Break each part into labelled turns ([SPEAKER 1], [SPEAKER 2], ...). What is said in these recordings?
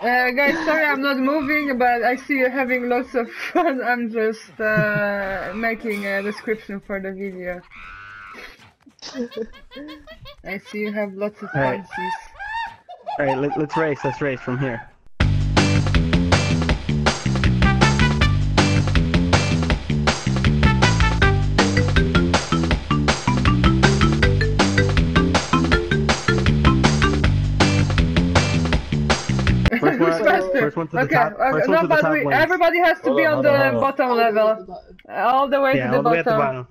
[SPEAKER 1] Uh, guys, sorry I'm not moving, but I see you're having lots of fun. I'm just uh, making a description for the video. I see you have lots of fancies.
[SPEAKER 2] Alright, let, let's race. Let's race from here. First one to the
[SPEAKER 1] okay,
[SPEAKER 2] top.
[SPEAKER 1] okay,
[SPEAKER 2] First
[SPEAKER 1] no,
[SPEAKER 2] to
[SPEAKER 1] but
[SPEAKER 2] top
[SPEAKER 1] we, everybody has to
[SPEAKER 3] Hold
[SPEAKER 1] be
[SPEAKER 3] on,
[SPEAKER 1] on,
[SPEAKER 3] hold
[SPEAKER 1] the
[SPEAKER 3] on, hold on.
[SPEAKER 1] bottom level. All the way
[SPEAKER 2] Yeah,
[SPEAKER 1] to the
[SPEAKER 2] all the way at the
[SPEAKER 1] bottom.
[SPEAKER 2] bottom.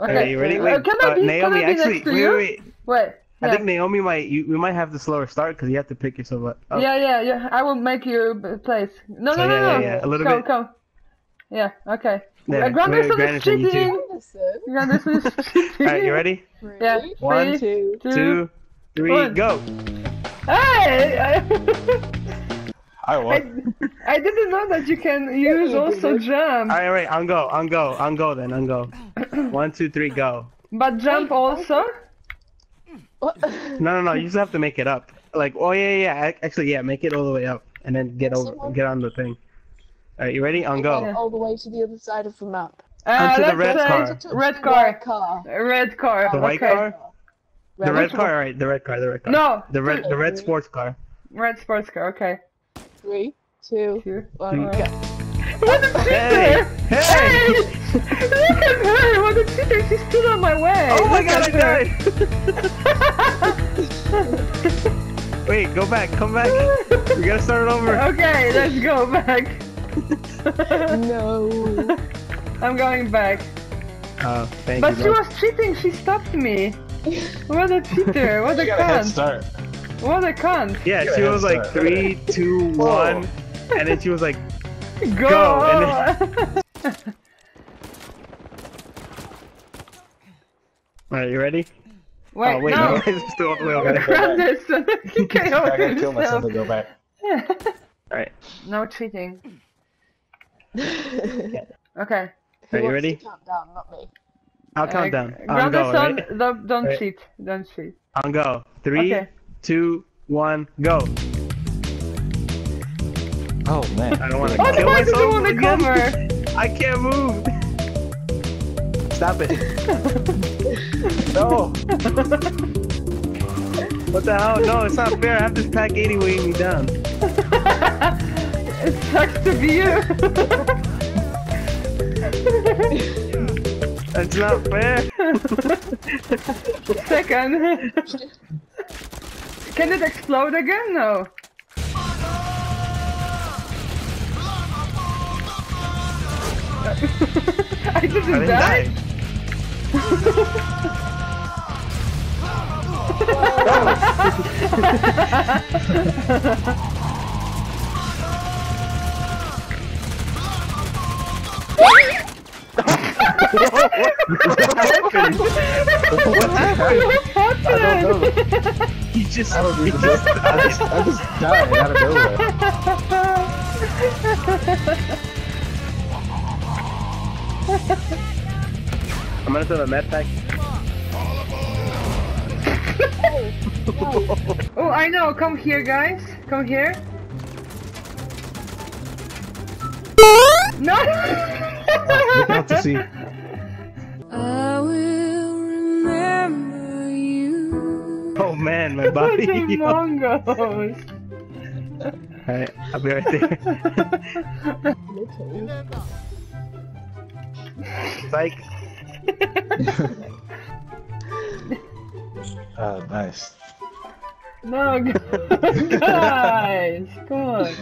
[SPEAKER 1] Okay.
[SPEAKER 2] Alright, you ready?
[SPEAKER 1] Uh,
[SPEAKER 2] Wait,
[SPEAKER 1] can I
[SPEAKER 2] uh,
[SPEAKER 1] be,
[SPEAKER 2] Naomi,
[SPEAKER 1] can I be
[SPEAKER 2] actually,
[SPEAKER 1] next to
[SPEAKER 2] wait,
[SPEAKER 1] you?
[SPEAKER 2] wait, wait.
[SPEAKER 1] Wait.
[SPEAKER 2] I
[SPEAKER 1] yeah.
[SPEAKER 2] think Naomi might, you, we might have the slower start because you have to pick yourself up. up.
[SPEAKER 1] Yeah, yeah, yeah. I will make you b- place. No,
[SPEAKER 2] So,
[SPEAKER 1] no, no,
[SPEAKER 2] yeah,
[SPEAKER 1] no.
[SPEAKER 2] yeah, yeah, a little
[SPEAKER 1] come,
[SPEAKER 2] bit.
[SPEAKER 1] come. Yeah. Okay.
[SPEAKER 2] There,
[SPEAKER 1] Uh, Granderson
[SPEAKER 2] wait,
[SPEAKER 1] is
[SPEAKER 2] you
[SPEAKER 1] cheating. Granderson is cheating.
[SPEAKER 2] Alright, you ready?
[SPEAKER 4] Three,
[SPEAKER 1] Yeah.
[SPEAKER 2] One,
[SPEAKER 1] Three,
[SPEAKER 4] two,
[SPEAKER 1] two.
[SPEAKER 2] Two, three,
[SPEAKER 1] one.
[SPEAKER 2] go!
[SPEAKER 1] Hey! I,
[SPEAKER 3] I.
[SPEAKER 1] I didn't know that you can use
[SPEAKER 4] you
[SPEAKER 1] also jump,
[SPEAKER 2] Alright, alright, on go, on go, on go then, on go. One, two, three, go.
[SPEAKER 1] but jump also.
[SPEAKER 4] What?
[SPEAKER 2] No, no, no, you just have to make it up. Like, oh yeah, yeah, actually, yeah, make it all the way up, and then get over,
[SPEAKER 4] Someone-
[SPEAKER 2] get on the thing. Alright, you ready? On go.
[SPEAKER 1] Yeah.
[SPEAKER 4] All the way to the other side of the map.
[SPEAKER 1] Uh,
[SPEAKER 2] Onto the red car.
[SPEAKER 1] Red car.
[SPEAKER 4] car.
[SPEAKER 1] Red car.
[SPEAKER 2] The white
[SPEAKER 1] okay.
[SPEAKER 2] car? The red car, alright, the red car, the red car.
[SPEAKER 1] No.
[SPEAKER 2] The red, the red sports car.
[SPEAKER 1] Red sports car. Okay.
[SPEAKER 4] Three, two,
[SPEAKER 1] Two.
[SPEAKER 4] one,
[SPEAKER 2] Mm.
[SPEAKER 4] go.
[SPEAKER 1] What a
[SPEAKER 2] Hey!
[SPEAKER 1] cheater!
[SPEAKER 2] Hey!
[SPEAKER 1] Look at her! What a cheater! She stood on my way.
[SPEAKER 2] Oh my
[SPEAKER 1] Look
[SPEAKER 2] god, I died! Wait, go back, come back. We gotta start it over.
[SPEAKER 1] Okay, let's go back.
[SPEAKER 4] No.
[SPEAKER 1] I'm going back.
[SPEAKER 2] Oh, thank
[SPEAKER 1] But
[SPEAKER 2] you.
[SPEAKER 1] she was cheating. She stopped me. What a cheater! What a
[SPEAKER 3] You got a head
[SPEAKER 1] cunt!
[SPEAKER 3] start.
[SPEAKER 1] What a cunt!
[SPEAKER 2] Yeah, she was like three, two, one, Whoa. and then she was like,
[SPEAKER 1] Go!
[SPEAKER 2] Go, "Alright, you ready?"
[SPEAKER 1] wait,
[SPEAKER 2] oh wait,
[SPEAKER 1] no.
[SPEAKER 2] no, it's still all the way over there.
[SPEAKER 1] Granderson, he
[SPEAKER 3] I
[SPEAKER 1] KO'd
[SPEAKER 3] gotta kill myself
[SPEAKER 1] himself.
[SPEAKER 3] to go back.
[SPEAKER 2] Alright,
[SPEAKER 1] no cheating. Okay.
[SPEAKER 2] Are you ready?
[SPEAKER 4] count down, not me.
[SPEAKER 2] I'll count
[SPEAKER 1] Uh,
[SPEAKER 2] down. On go,
[SPEAKER 1] Granderson,
[SPEAKER 2] right?
[SPEAKER 1] don't, don't
[SPEAKER 2] Right.
[SPEAKER 1] cheat. Don't cheat.
[SPEAKER 2] I'll go. Three,
[SPEAKER 1] Okay.
[SPEAKER 2] Two, one, go.
[SPEAKER 3] Oh man.
[SPEAKER 2] I don't want to kill
[SPEAKER 1] why did you
[SPEAKER 2] myself
[SPEAKER 1] want to
[SPEAKER 2] again.
[SPEAKER 1] cover?
[SPEAKER 2] I can't move. Stop it.
[SPEAKER 3] No.
[SPEAKER 2] What the hell? No, it's not fair. I have this pack 80 weighing me down.
[SPEAKER 1] It sucks to be you.
[SPEAKER 2] That's not fair.
[SPEAKER 1] Second. Can it explode again? No. I didn't,
[SPEAKER 2] I didn't
[SPEAKER 1] die.
[SPEAKER 2] die. What happened?
[SPEAKER 1] What
[SPEAKER 3] I don't know.
[SPEAKER 2] He just,
[SPEAKER 3] I don't even know. I just, I just died out of nowhere.
[SPEAKER 2] I'm gonna throw the med pack.
[SPEAKER 1] Oh, I know. Come here, guys. Come here. No.
[SPEAKER 3] Look out to see.
[SPEAKER 5] I will remember you.
[SPEAKER 2] Oh man, my
[SPEAKER 1] What
[SPEAKER 2] body.
[SPEAKER 1] the mongos?
[SPEAKER 2] Alright, I'll be right there. Psych.
[SPEAKER 3] Uh, nice.
[SPEAKER 1] No, guys. Come on.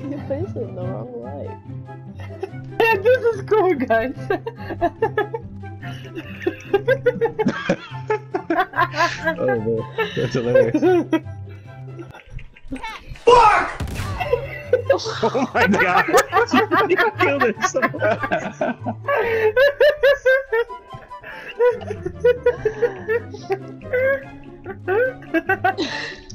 [SPEAKER 4] You're facing the wrong way.
[SPEAKER 1] Yeah, this is cool, guys.
[SPEAKER 3] Oh man, that's hilarious. Fuck!
[SPEAKER 2] Oh my god. you killed himself.